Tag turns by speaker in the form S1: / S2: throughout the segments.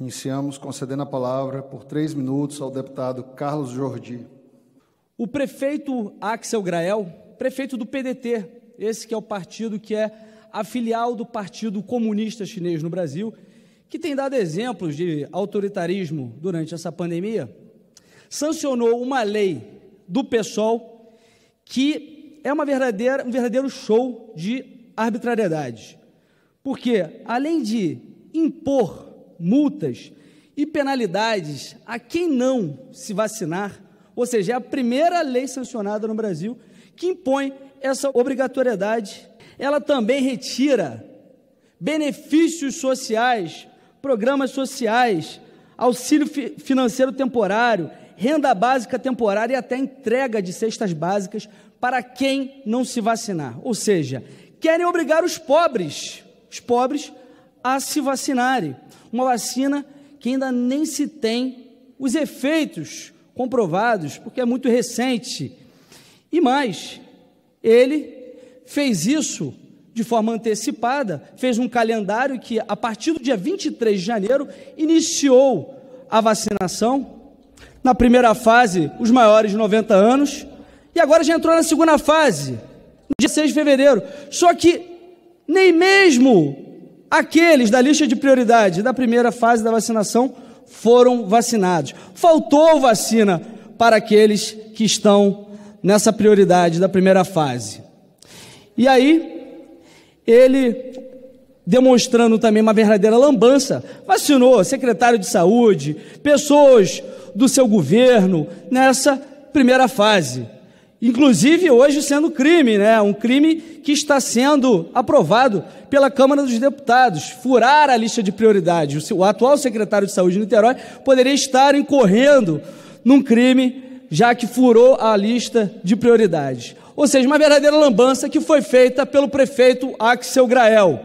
S1: Iniciamos concedendo a palavra por três minutos ao deputado Carlos Jordi.
S2: O prefeito Axel Grael, prefeito do PDT, esse que é o partido que é a filial do Partido Comunista Chinês no Brasil, que tem dado exemplos de autoritarismo durante essa pandemia, sancionou uma lei do PSOL que é uma verdadeira, um verdadeiro show de arbitrariedade. Porque, além de impor multas e penalidades a quem não se vacinar, ou seja, é a primeira lei sancionada no Brasil que impõe essa obrigatoriedade. Ela também retira benefícios sociais, programas sociais, auxílio financeiro temporário, renda básica temporária e até entrega de cestas básicas para quem não se vacinar. Ou seja, querem obrigar os pobres, os pobres, a se vacinarem. Uma vacina que ainda nem se tem os efeitos comprovados, porque é muito recente. E mais, ele fez isso de forma antecipada, fez um calendário que, a partir do dia 23 de janeiro, iniciou a vacinação. Na primeira fase, os maiores de 90 anos, e agora já entrou na segunda fase, no dia 6 de fevereiro. Só que nem mesmo aqueles da lista de prioridade da primeira fase da vacinação foram vacinados. Faltou vacina para aqueles que estão nessa prioridade da primeira fase. E aí, ele, demonstrando também uma verdadeira lambança, vacinou secretário de saúde, pessoas do seu governo nessa primeira fase. Inclusive hoje sendo crime, né? Um crime que está sendo aprovado pela Câmara dos Deputados, furar a lista de prioridades. O atual secretário de Saúde de Niterói poderia estar incorrendo num crime, já que furou a lista de prioridades. Ou seja, uma verdadeira lambança que foi feita pelo prefeito Axel Grael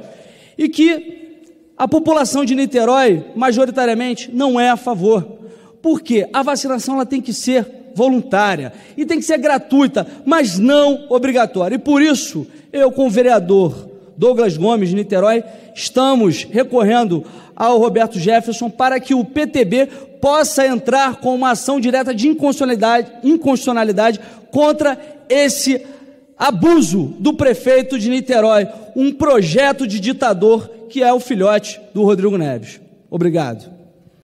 S2: e que a população de Niterói, majoritariamente, não é a favor. Porque a vacinação ela tem que ser voluntária e tem que ser gratuita, mas não obrigatória. E por isso, eu, com o vereador Douglas Gomes de Niterói, estamos recorrendo ao Roberto Jefferson para que o PTB possa entrar com uma ação direta de inconstitucionalidade, inconstitucionalidade contra esse abuso do prefeito de Niterói, um projeto de ditador que é o filhote do Rodrigo Neves. Obrigado.